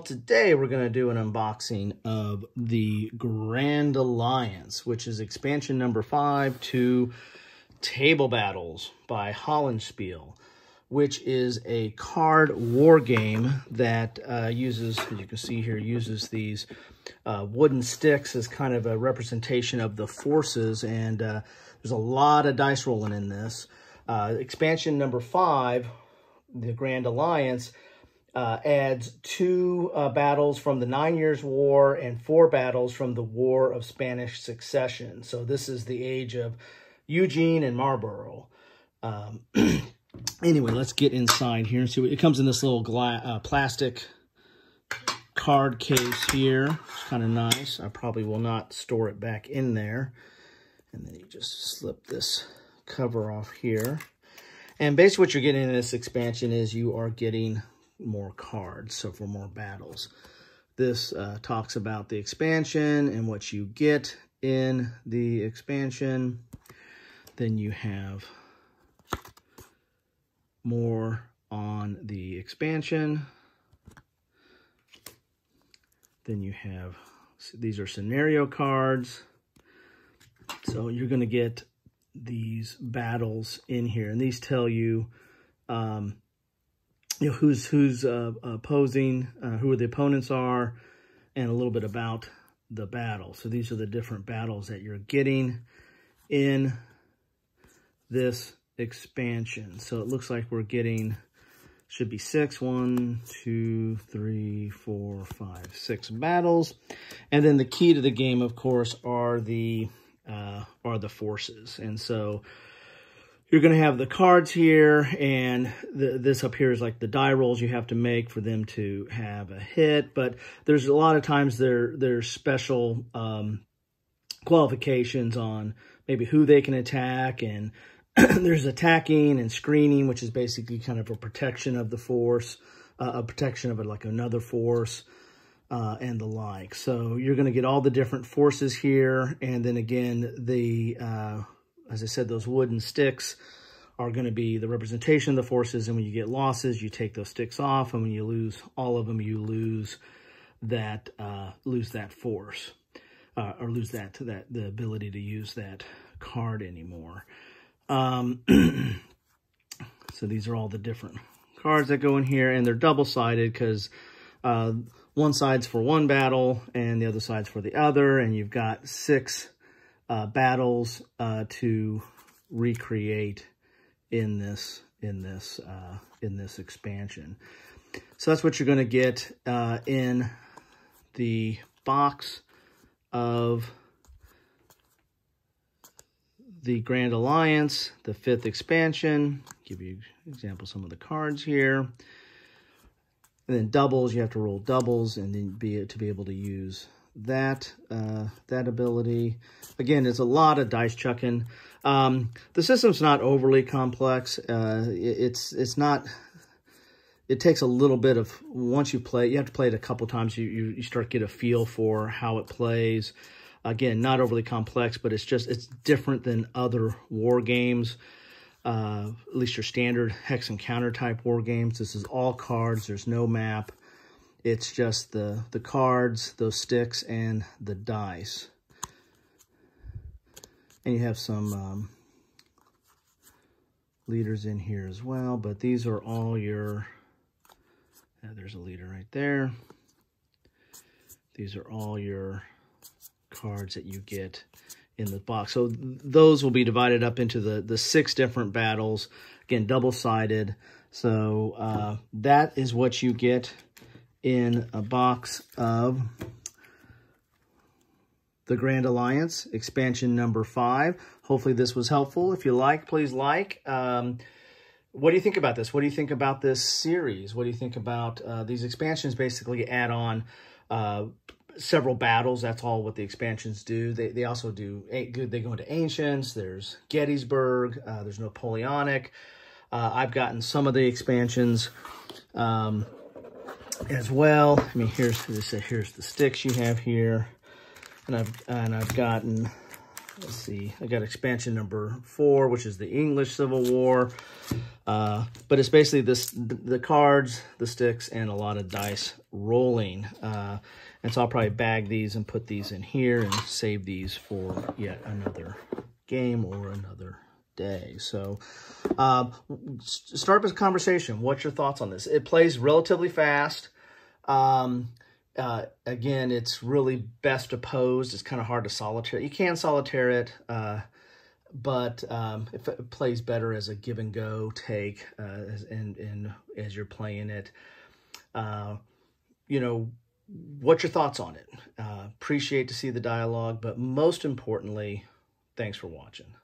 Today we're going to do an unboxing of the Grand Alliance, which is expansion number five to Table Battles by Hollandspiele, which is a card war game that uh, uses, as you can see here, uses these uh, wooden sticks as kind of a representation of the forces, and uh, there's a lot of dice rolling in this. Uh, expansion number five, the Grand Alliance, uh, adds two uh, battles from the Nine Years' War and four battles from the War of Spanish Succession. So this is the age of Eugene and Marlborough. Um, anyway, let's get inside here and see what it comes in this little uh, plastic card case here. It's kind of nice. I probably will not store it back in there. And then you just slip this cover off here. And basically what you're getting in this expansion is you are getting more cards, so for more battles. This uh, talks about the expansion and what you get in the expansion. Then you have more on the expansion. Then you have, these are scenario cards. So you're going to get these battles in here. And these tell you um, you know, who's who's uh, opposing, uh, who the opponents are, and a little bit about the battle. So these are the different battles that you're getting in this expansion. So it looks like we're getting, should be six, one, two, three, four, five, six battles. And then the key to the game, of course, are the, uh, are the forces. And so you're going to have the cards here, and the, this up here is like the die rolls you have to make for them to have a hit. But there's a lot of times there there's special um, qualifications on maybe who they can attack, and there's attacking and screening, which is basically kind of a protection of the force, uh, a protection of it like another force. Uh, and the like. So you're going to get all the different forces here. And then again, the uh, as I said, those wooden sticks are going to be the representation of the forces. And when you get losses, you take those sticks off. And when you lose all of them, you lose that uh, lose that force uh, or lose that to that the ability to use that card anymore. Um, so these are all the different cards that go in here, and they're double-sided because uh, one side's for one battle and the other side's for the other, and you've got six uh, battles uh, to recreate in this in this uh, in this expansion. So that's what you're going to get uh, in the box of the Grand Alliance, the fifth expansion. Give you example some of the cards here. And then doubles, you have to roll doubles and then be to be able to use that uh, that ability. Again, it's a lot of dice chucking. Um, the system's not overly complex. Uh, it, it's it's not. It takes a little bit of once you play. You have to play it a couple times. You you, you start to get a feel for how it plays. Again, not overly complex, but it's just it's different than other war games. Uh, at least your standard hex and counter type war games. This is all cards. There's no map. It's just the, the cards, those sticks, and the dice. And you have some um, leaders in here as well, but these are all your, there's a leader right there. These are all your cards that you get in the box. So those will be divided up into the, the six different battles. Again, double-sided. So uh, that is what you get in a box of the Grand Alliance, expansion number five. Hopefully this was helpful. If you like, please like. Um, what do you think about this? What do you think about this series? What do you think about uh, these expansions basically add on uh, several battles. That's all what the expansions do. They, they also do, good. they go into Ancients, there's Gettysburg, uh, there's Napoleonic. Uh, I've gotten some of the expansions. Um, as well. I mean, here's here's the sticks you have here, and I've and I've gotten let's see, I got expansion number four, which is the English Civil War. Uh, but it's basically this the cards, the sticks, and a lot of dice rolling. Uh, and so I'll probably bag these and put these in here and save these for yet another game or another day. So um, start up a conversation. What's your thoughts on this? It plays relatively fast. Um, uh, again, it's really best opposed. It's kind of hard to solitaire. You can solitaire it, uh, but um, it, it, plays better as a give and go take, uh, and, and as you're playing it. Uh, you know, what's your thoughts on it? Uh, appreciate to see the dialogue, but most importantly, thanks for watching.